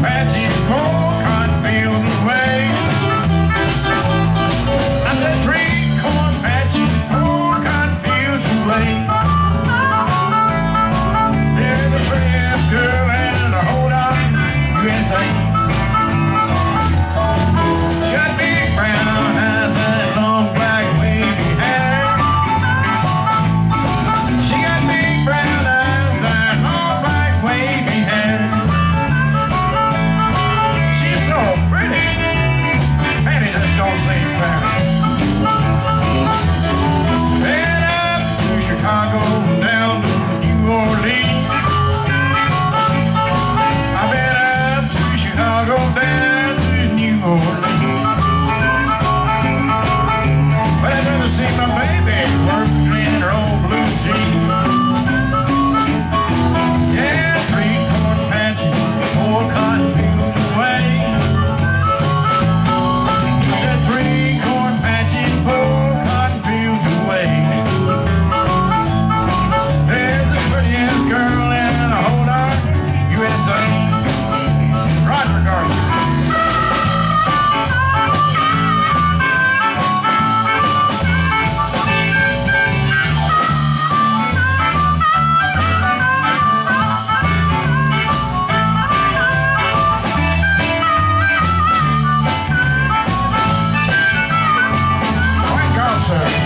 patches, White